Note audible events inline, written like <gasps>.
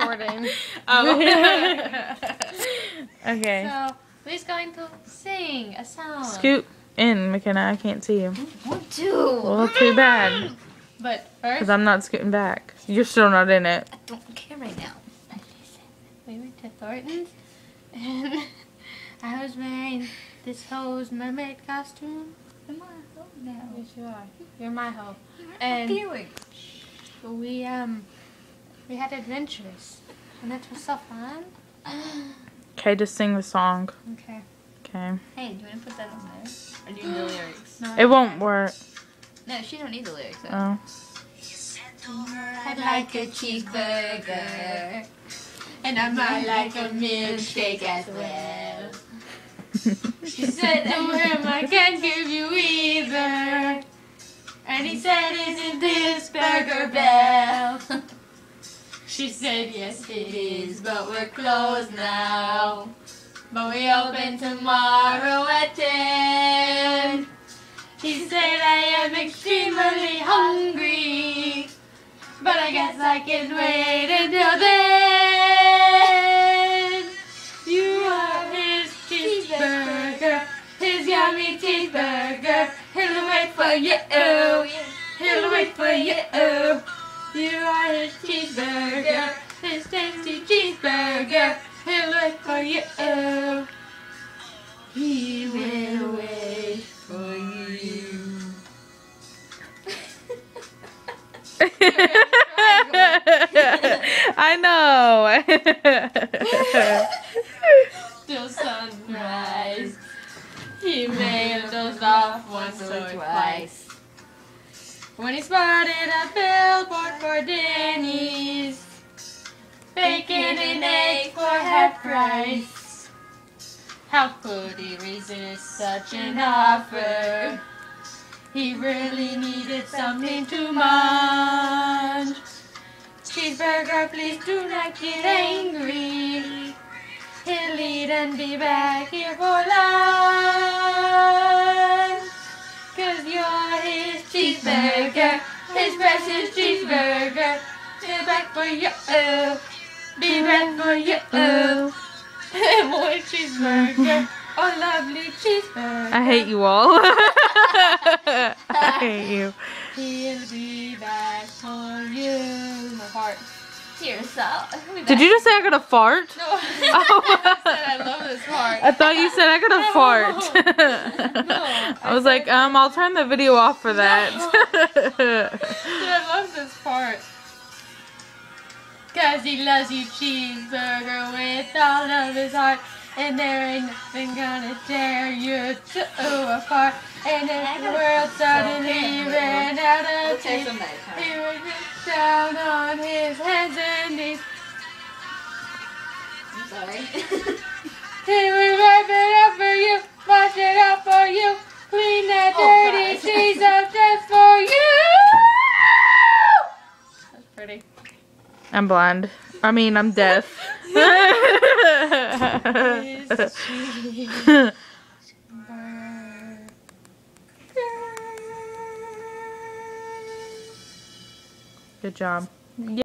recording. <laughs> Oh. <laughs> Okay. so, we're going to sing a song. Scoot in, McKenna. I can't see you. Want to. Well, too bad. But first, Because I'm not scooting back. You're still not in it. I don't care right now. We went to Thornton's and <laughs> I was wearing this hoe's mermaid costume. Come on, go now. Yes, you are. You're my hoe. And And we um we had adventures, and that was so fun. <gasps> Okay, just sing the song. Okay. Okay. Hey, do you want to put that on there? Or do you need the lyrics? <gasps> No, It won't work. No, she don't need the lyrics. Though. Oh. I'd like a cheeseburger. And I might like a milkshake as well. <laughs> She said, "Oh, him I can't give you either." And he said, "Isn't this Burger Bell?" She said, "Yes, it is, but we're closed now. But we open tomorrow at 10." She said, "I am extremely hungry, but I guess I can wait until then." You are his cheeseburger, his yummy cheeseburger. He'll wait for you. Oh. He'll wait for you. Oh. You are his cheeseburger, his tasty cheeseburger. He'll wait for you. Oh, he will wait for you. <laughs> I know. <laughs> Till sunrise. He may have dozed off once or twice. When he spotted a billboard for Denny's, bacon and eggs for half price. How could he resist such an offer? He really needed something to munch. Cheeseburger, please do not get angry. He'll eat and be back here for cheeseburger. Be back for you, oh. be back for you. Oh. <laughs> More cheeseburger, oh lovely cheeseburger. I hate you all. <laughs> I hate you. He'll be back for you. My heart. Here, so. Did you just say I got a fart? No, <laughs> Oh. I said I love this part. I thought you said I could a <laughs> No. fart. No, <laughs> I was like, um, I'll turn the video off for that. <laughs> I love this part. Cause he loves you cheeseburger with all of his heart. And there ain't nothing gonna tear you two apart. And if the world suddenly ran out of Take cheese, some night time. he would get down on his hands and knees. I'm sorry. I'm blind. I mean, I'm deaf. <laughs> Good job.